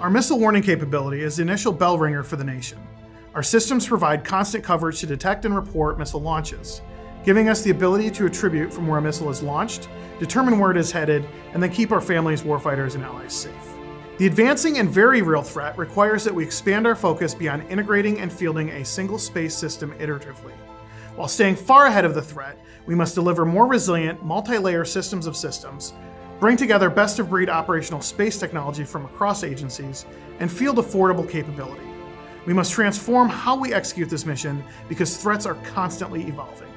Our missile warning capability is the initial bell ringer for the nation. Our systems provide constant coverage to detect and report missile launches, giving us the ability to attribute from where a missile is launched, determine where it is headed, and then keep our families, warfighters, and allies safe. The advancing and very real threat requires that we expand our focus beyond integrating and fielding a single space system iteratively. While staying far ahead of the threat, we must deliver more resilient, multi-layer systems of systems, bring together best-of-breed operational space technology from across agencies, and field affordable capability. We must transform how we execute this mission because threats are constantly evolving.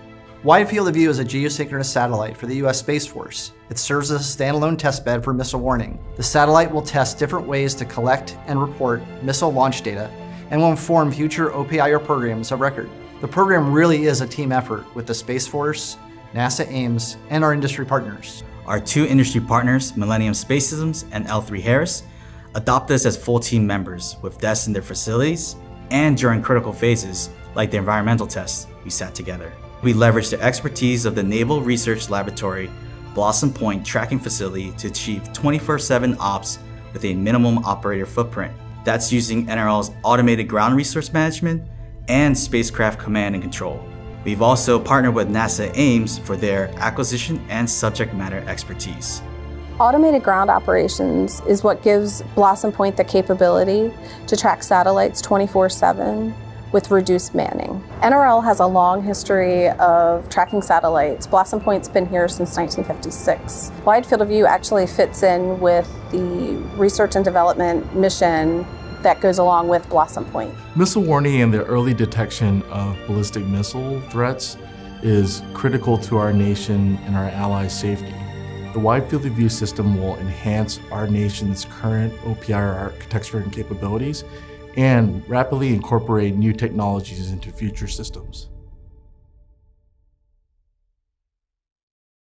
Wide Field of View is a geosynchronous satellite for the U.S. Space Force. It serves as a standalone testbed for missile warning. The satellite will test different ways to collect and report missile launch data and will inform future OPIR programs of record. The program really is a team effort with the Space Force, NASA Ames, and our industry partners. Our two industry partners, Millennium Space Systems and L3 Harris, adopt us as full team members with desks in their facilities and during critical phases like the environmental tests we sat together. We leverage the expertise of the Naval Research Laboratory Blossom Point tracking facility to achieve 24-7 ops with a minimum operator footprint. That's using NRL's automated ground resource management and spacecraft command and control. We've also partnered with NASA Ames for their acquisition and subject matter expertise. Automated ground operations is what gives Blossom Point the capability to track satellites 24 7 with reduced manning. NRL has a long history of tracking satellites. Blossom Point's been here since 1956. Wide Field of View actually fits in with the research and development mission that goes along with Blossom Point. Missile warning and the early detection of ballistic missile threats is critical to our nation and our allies' safety. The Wide Field of View system will enhance our nation's current OPIR architecture and capabilities and rapidly incorporate new technologies into future systems.